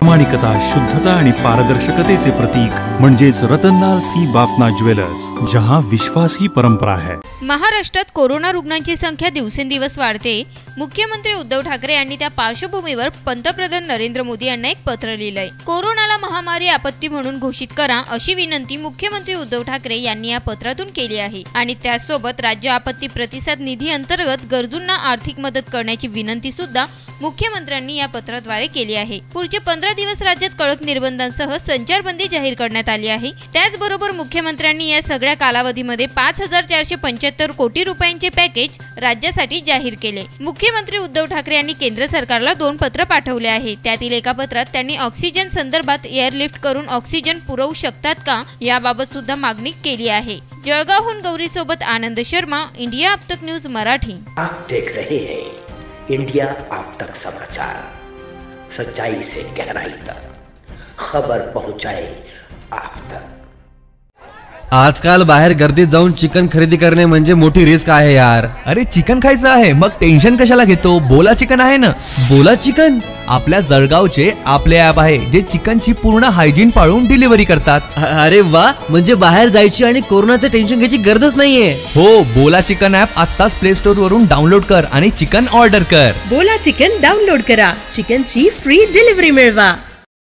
प्रामाणिकता शुद्धता आणि पारदर्शकतेचे प्रतीक. म्हणजेच रतनलाल सी बापना ज्वेलर्स जहां विश्वास ही परंपरा है। महाराष्ट्रात कोरोना रुग्णांची संख्या दिवसेंदिवस वाढते. मुख्यमंत्री उद्धव ठाकरे यांनी त्या पार्श्वभूमीवर पंतप्रधान नरेंद्र मोदी यांना एक पत्र लिहिलंय. कोरोनाला महामारी आपत्ती म्हणून घोषित करा अशी विनंती मुख्यमंत्री उद्धव ठाकरे यांनी या पत्रातून केली आहे. आणि त्यासोबत राज्य आपत्ती प्रतिसाद निधी अंतर्गत गरजूंना आर्थिक मदत करण्याची विनंती सुद्धा मुख्यमंत्र्यांनी या पत्राद्वारे केली आहे. पुढचे पंधरा दिवस राज्यात कडक निर्बंधांसह संचारबंदी जाहीर करण्यात आली आहे. त्याचबरोबर मुख्यमंत्र्यांनी या सगळ्या कालावधीमध्ये पाच हजार चारशे पंच्याहत्तर कोटी रुपयांचे पॅकेज राज्यासाठी जाहीर केले. मुख्यमंत्री उद्धव ठाकरे यांनी केंद्र सरकारला दोन पत्र पाठवले आहे. त्यातील एका पत्रात त्यांनी ऑक्सिजन संदर्भात एअरलिफ्ट करून ऑक्सिजन पुरवू शकतात का याबाबत सुद्धा मागणी केली आहे. जळगावहून गौरी सोबत आनंद शर्मा इंडिया अब तक न्यूज मराठी. आप देख रहे हैं इंडिया आप तक समाचार। सच्चाई से गहराई तक। खबर पहुंचाए आजकाल बाहेर गर्दीत जाऊन चिकन खरेदी करणे म्हणजे मोठी रिस्क आहे यार. अरे चिकन खायचं आहे मग टेन्शन कशाला घेतो? बोला चिकन आहे ना. बोला चिकन? आपल्या जळगावचे आपले ऍप आहे जे चिकनची पूर्ण हायजीन पाळून डिलिव्हरी करतात. अरे वा म्हणजे बाहेर जायची आणि कोरोनाचं टेन्शन घ्यायची गरजच नाहीये. हो बोला चिकन ऍप आत्ताच प्ले स्टोर वरून डाउनलोड कर आणि चिकन ऑर्डर कर. बोला चिकन डाउनलोड करा. चिकनची फ्री डिलिव्हरी मिळवा.